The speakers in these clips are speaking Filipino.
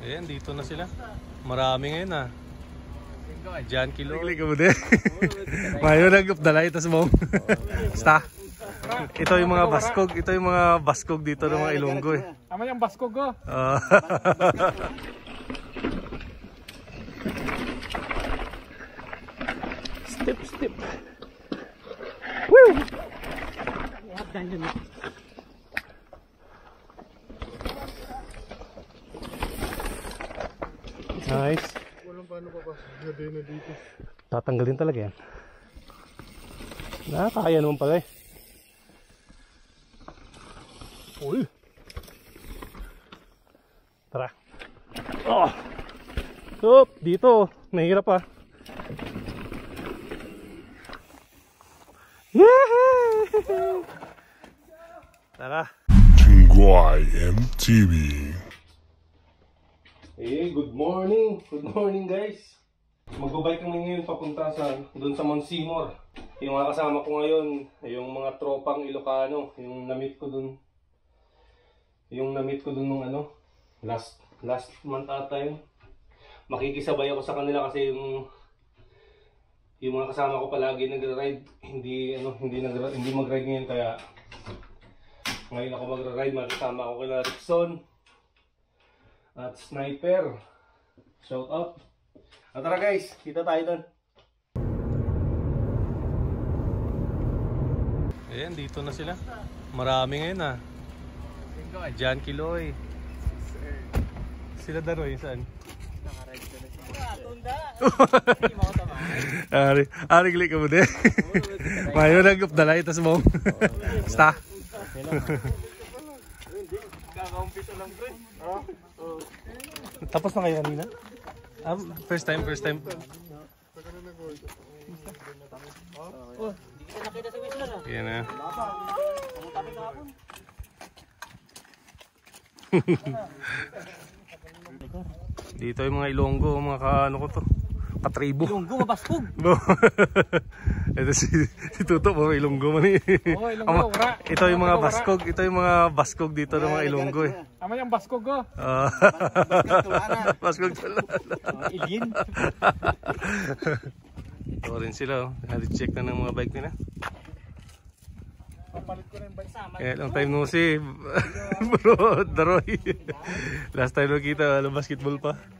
Ayan, dito na sila. Marami ngayon ah. Jan Kilo. Klik mo din. Mayo lang dalay tas mo. Sta. Ito yung mga baskog, ito yung mga baskog dito ng mga Ilonggo eh. Ama yung baskog ko. Ah. Step, step. Nice. Walang paano pa pa. Gabi na dito. Tatanggalin talaga yan. Nakakaya naman pala eh. Uy. Tara. Oh. Up, dito. Mahirap ah. Yehey! Tara. Tingguay MTV. Hey, good morning. Good morning, guys. Magbabike kami ngayon papunta sa doon sa Monsignor. Yung mga kasama ko ngayon, yung mga tropang Ilocano, yung na-meet ko doon. Yung na-meet ko doon nung ano, last last month ata yun. Makikisabay ako sa kanila kasi yung yung mga kasama ko palagi nagra-ride, hindi ano, hindi nagra hindi mag-ride ngayon kaya ngayon ako magra-ride, makasama ako kila Rickson at Sniper. Shout out. At tara guys, kita tayo doon. Ayan, dito na sila. Marami ngayon ah. Jan Kiloy. Sila Daroy, saan? Ari, ari klik mo din. Mayo lang dalay tas mo. Sta. Tapos na kayo kanina? Ah, first time, first time. Yan na. Dito yung mga Ilonggo, mga ka, ano ko to, katribo. Ilonggo, mabaskog. No. ito si, si Tuto, mga Ilonggo man eh. Oo, Ilonggo, Ama- wara. Ito yung mga Ilonggo, baskog, ito yung mga baskog dito ng mga Ilonggo eh. Ama yung baskog ko. Ah. baskog tulala. Ilin. Ito rin sila oh. check na ng mga bike nila. Papalit ko na yung bike. Eh, long time no see. Bro, Daroy. Last time nakita, alam basketball pa.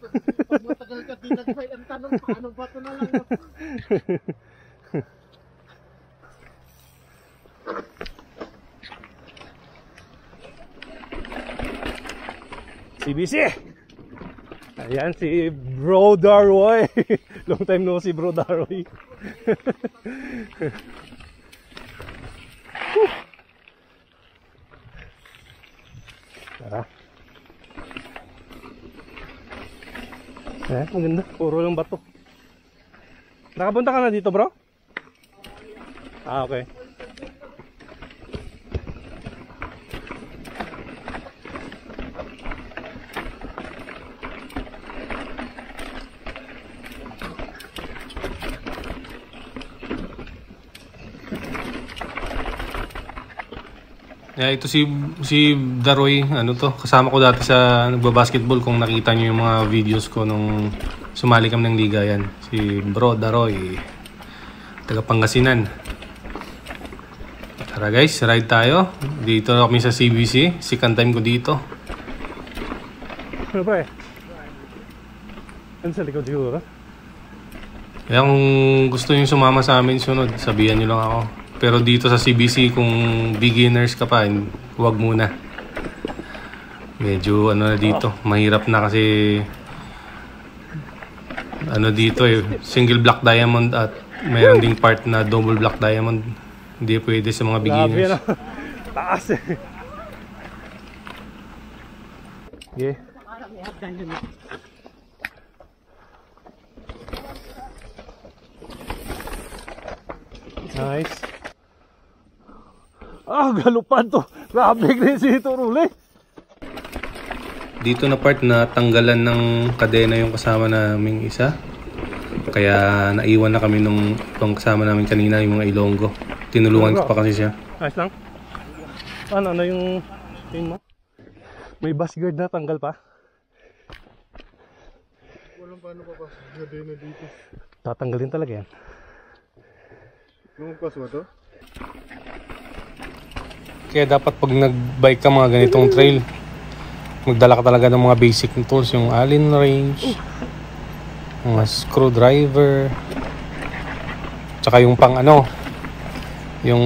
Pag matagal ka di nag-fight ang tanong, paano ba ito na lang? CBC! Ayan si Bro Darwoy. Long time no si Bro Darwoy. Eh, maganda. Puro lang bato. Nakapunta ka na dito, bro? Ah, okay. Yeah, ito si si Daroy, ano to, kasama ko dati sa nagba-basketball kung nakita niyo yung mga videos ko nung sumali kami ng liga yan. Si Bro Daroy, taga Pangasinan. Tara guys, ride tayo. Dito kami sa CBC, second time ko dito. Ano ba eh? Ano sa likod siguro? Kaya kung gusto niyo sumama sa amin sunod, sabihan niyo lang ako. Pero dito sa CBC, kung beginners ka pa, huwag muna. Medyo ano na dito, mahirap na kasi ano dito eh, single black diamond at mayroon ding part na double black diamond. Hindi pwede sa mga beginners. Taas eh. Yeah. Nice. Ah, galupan to. Grabe rin si Turuli. Dito na part na tanggalan ng kadena yung kasama naming isa. Kaya naiwan na kami nung itong kasama namin kanina, yung mga Ilonggo. Tinulungan ko pa kasi siya. Nice lang. Ano, ano yung pin mo? May bus guard na tanggal pa. Walang paano papasok. Gabi na dito. Tatanggalin talaga yan. Yung pas mo to? Kaya dapat pag nag-bike ka mga ganitong trail, magdala ka talaga ng mga basic tools, yung Allen wrench, mga screwdriver, tsaka yung pang ano, yung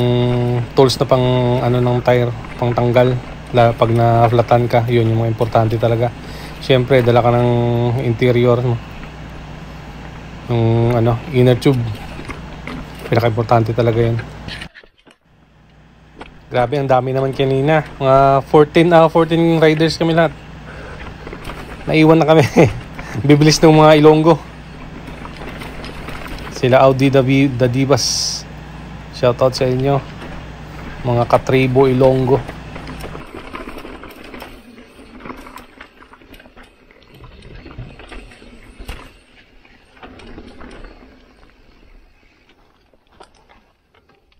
tools na pang ano ng tire, pang tanggal, la, pag na-flatan ka, yun yung mga importante talaga. Siyempre, dala ka ng interior, no? yung ano, inner tube. Pinaka-importante talaga yun. Grabe, ang dami naman kanina. Mga 14, ah 14 riders kami lahat. Naiwan na kami. Bibilis ng mga Ilonggo. Sila Audi Davi- Dadibas. Shoutout sa inyo. Mga katribo Ilonggo.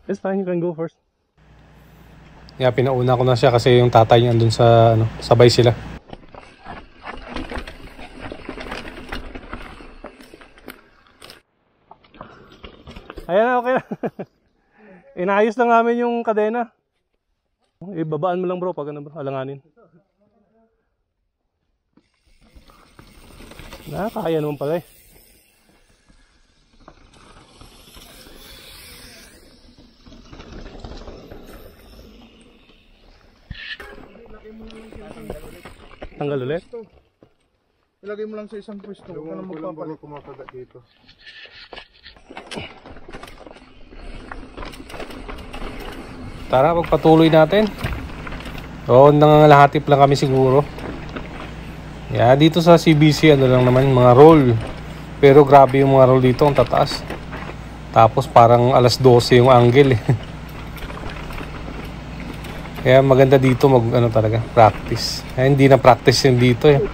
It's fine, you can go first. Yeah, pinauna ko na siya kasi yung tatay niya andun sa ano, sabay sila. Ayan okay na. Inayos lang namin yung kadena. Ibabaan mo lang bro pag ano bro, alanganin. Na, kaya naman pala eh. Tanggal ulit. Ilagay mo lang sa isang pwesto. Huwag ka na magpapalit. kumakagat dito. Tara, pagpatuloy natin. Oo, nangangalatip lang kami siguro. Yeah, dito sa CBC, ano lang naman, mga roll. Pero grabe yung mga roll dito, ang tataas. Tapos parang alas 12 yung angle eh. Kaya maganda dito mag ano talaga, practice. Eh, hindi na practice yung dito eh.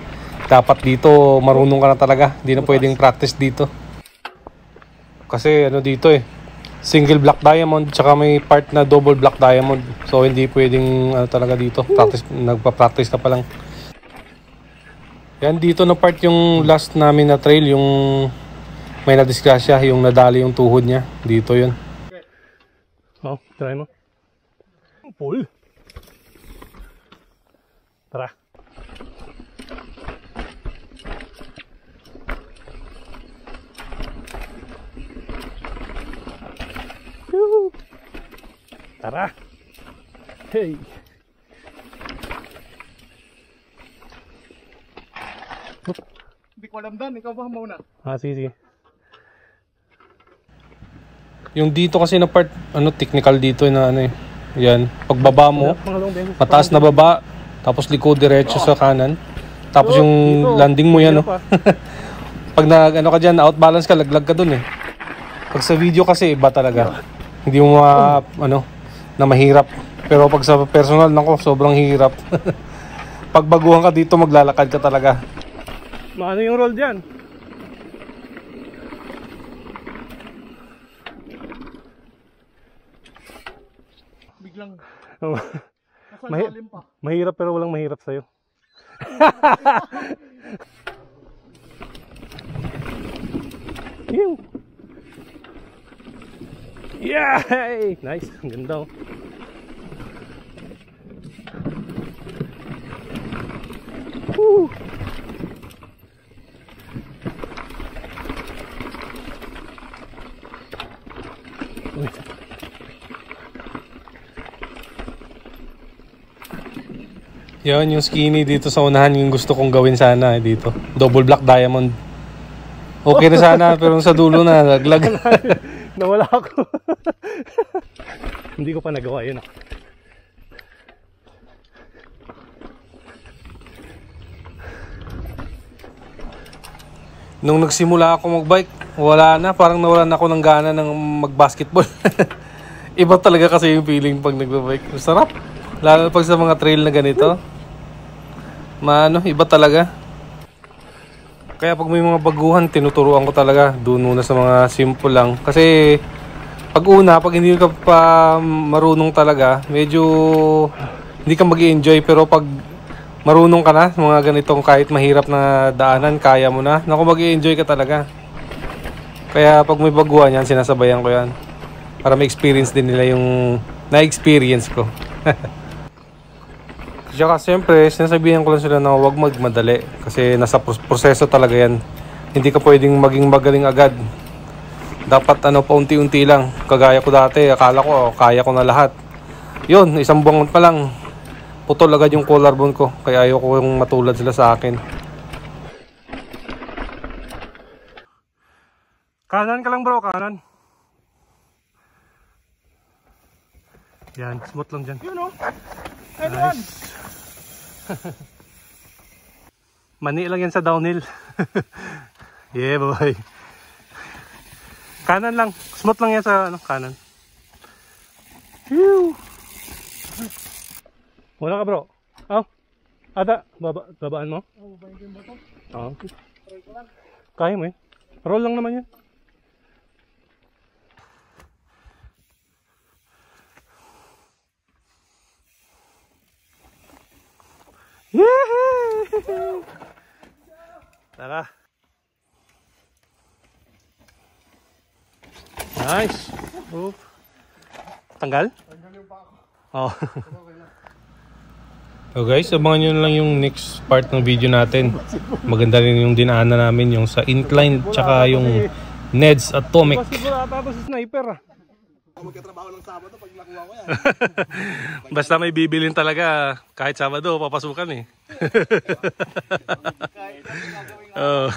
Dapat dito marunong ka na talaga. Hindi na pwedeng practice dito. Kasi ano dito eh, single black diamond tsaka may part na double black diamond. So hindi pwedeng ano talaga dito. Practice nagpa-practice ka pa lang. Yan dito na part yung last namin na trail yung may nadisgrasya, yung nadali yung tuhod niya. Dito yun. Oh, try mo. Pull. Tara. Yoo. Tara. Hey. Hindi ko alam Dan. Ikaw ba muna? Ah, sige, sige. Yung dito kasi na part, ano, technical dito na ano eh. Yan. Pagbaba mo, mataas na baba, tapos likod diretso sa kanan. Tapos yung landing mo yan, no? Pag nag, ano ka dyan, outbalance ka, laglag ka dun eh. Pag sa video kasi, iba talaga. Hindi mo ma, ano, na mahirap. Pero pag sa personal, nako, sobrang hirap. pag baguhan ka dito, maglalakad ka talaga. Maano yung roll dyan? Biglang Oh, Mahi- pa. mahirap pero walang mahirap sa'yo. Yung. Yay! Nice. Ang ganda oh. Woo! Yan yung skinny dito sa unahan yung gusto kong gawin sana eh, dito. Double black diamond. Okay na sana pero sa dulo na laglag. Nawala ako. Hindi ko pa nagawa yun. ah. Nung nagsimula ako magbike, wala na. Parang nawalan ako ng gana ng magbasketball. Iba talaga kasi yung feeling pag nagbabike. Sarap. Lalo pag sa mga trail na ganito. Maano, iba talaga. Kaya pag may mga baguhan, tinuturuan ko talaga. Doon muna sa mga simple lang. Kasi pag una, pag hindi ka pa marunong talaga, medyo hindi ka mag enjoy Pero pag marunong ka na, mga ganitong kahit mahirap na daanan, kaya mo na. Naku, mag enjoy ka talaga. Kaya pag may baguhan yan, sinasabayan ko yan. Para ma-experience din nila yung na-experience ko. Tsaka siyempre, sinasabihan ko lang sila na huwag magmadali. Kasi nasa pros- proseso talaga yan. Hindi ka pwedeng maging magaling agad. Dapat ano, paunti-unti lang. Kagaya ko dati, akala ko kaya ko na lahat. Yun, isang buwan pa lang. Putol agad yung collarbone ko. Kaya ayoko yung matulad sila sa akin. Kanan ka lang bro, kanan. Yan, smooth lang dyan. Yun o. Nice. Mani lang yan sa downhill. yeah, boy. Kanan lang. Smooth lang yan sa ano, kanan. Phew. Wala ka bro. Oh. Ada, baba, babaan mo? Oo. Kaya mo eh. Roll lang naman yan. Tara. Nice. Oop. Tanggal? Tanggal yung pa Oh. So guys, abangan nyo lang yung next part ng video natin. Maganda rin yung dinaanan namin, yung sa incline, tsaka yung Ned's Atomic. Siguro ata to si sniper ah. Basta may bibilin talaga, kahit Sabado, papasukan eh. oh.